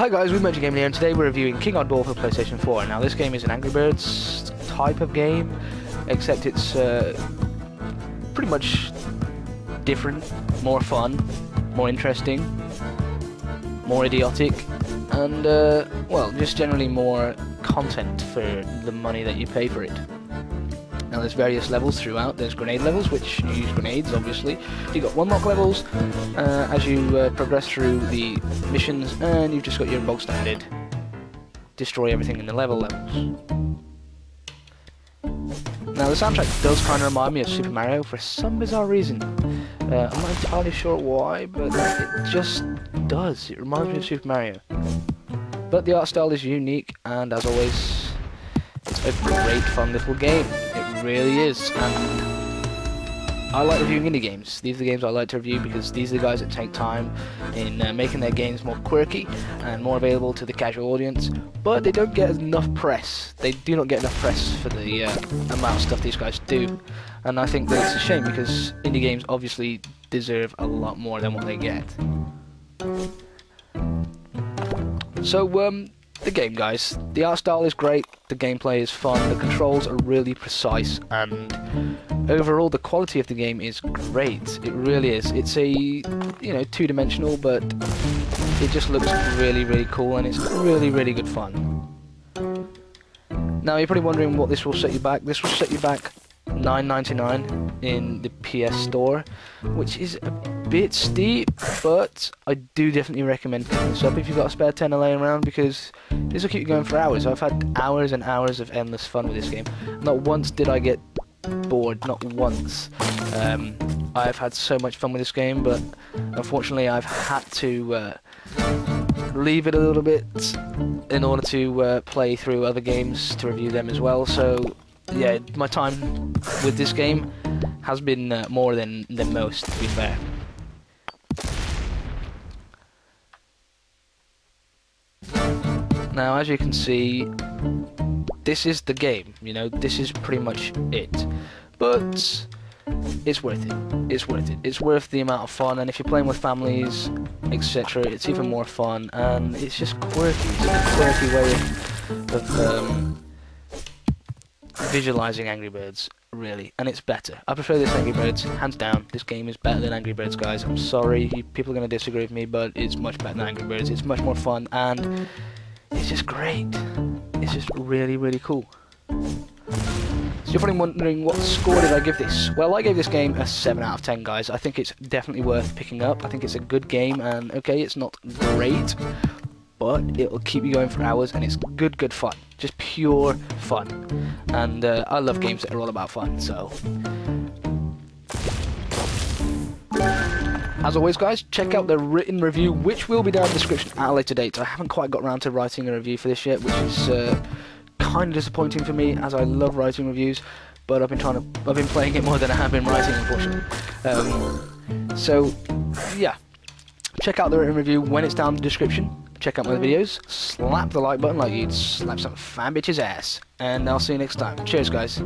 Hi guys, we're Magic Gaming here, and today we're reviewing King Oddball for PlayStation 4. Now, this game is an Angry Birds type of game, except it's uh, pretty much different, more fun, more interesting, more idiotic, and, uh, well, just generally more content for the money that you pay for it. Now there's various levels throughout. There's grenade levels, which you use grenades, obviously. You've got one-lock levels uh, as you uh, progress through the missions, and you've just got your bog standard. Destroy everything in the level levels. Now the soundtrack does kind of remind me of Super Mario for some bizarre reason. Uh, I'm not entirely sure why, but it just does. It reminds me of Super Mario. But the art style is unique, and as always, it's a great fun little game really is. And I like reviewing indie games. These are the games I like to review because these are the guys that take time in uh, making their games more quirky and more available to the casual audience. But they don't get enough press. They do not get enough press for the uh, amount of stuff these guys do. And I think that it's a shame because indie games obviously deserve a lot more than what they get. So, um, the game, guys. The art style is great, the gameplay is fun, the controls are really precise, and overall the quality of the game is great. It really is. It's a, you know, two-dimensional, but it just looks really, really cool, and it's really, really good fun. Now, you're probably wondering what this will set you back. This will set you back 9.99 in the PS Store, which is a bit steep, but I do definitely recommend picking this up if you've got a spare tenner laying around because this will keep you going for hours. I've had hours and hours of endless fun with this game. Not once did I get bored, not once. Um, I've had so much fun with this game, but unfortunately I've had to uh, leave it a little bit in order to uh, play through other games to review them as well. So yeah, my time with this game has been uh, more than, than most, to be fair. Now, as you can see, this is the game, you know, this is pretty much it. But it's worth it. It's worth it. It's worth the amount of fun, and if you're playing with families, etc., it's even more fun, and it's just quirky. It's a quirky way of, of um, visualizing Angry Birds, really, and it's better. I prefer this Angry Birds, hands down. This game is better than Angry Birds, guys. I'm sorry, people are going to disagree with me, but it's much better than Angry Birds. It's much more fun, and it's just great. It's just really, really cool. So you're probably wondering what score did I give this? Well, I gave this game a 7 out of 10, guys. I think it's definitely worth picking up. I think it's a good game, and okay, it's not great, but it'll keep you going for hours and it's good good fun just pure fun and uh, I love games that are all about fun so. As always guys check out the written review which will be down in the description at a later date. I haven't quite got around to writing a review for this yet which is uh, kind of disappointing for me as I love writing reviews but I've been trying to I've been playing it more than I have been writing unfortunately. Um, so yeah. Check out the written review when it's down in the description check out my videos, slap the like button like you'd slap some fan bitch's ass, and I'll see you next time. Cheers, guys.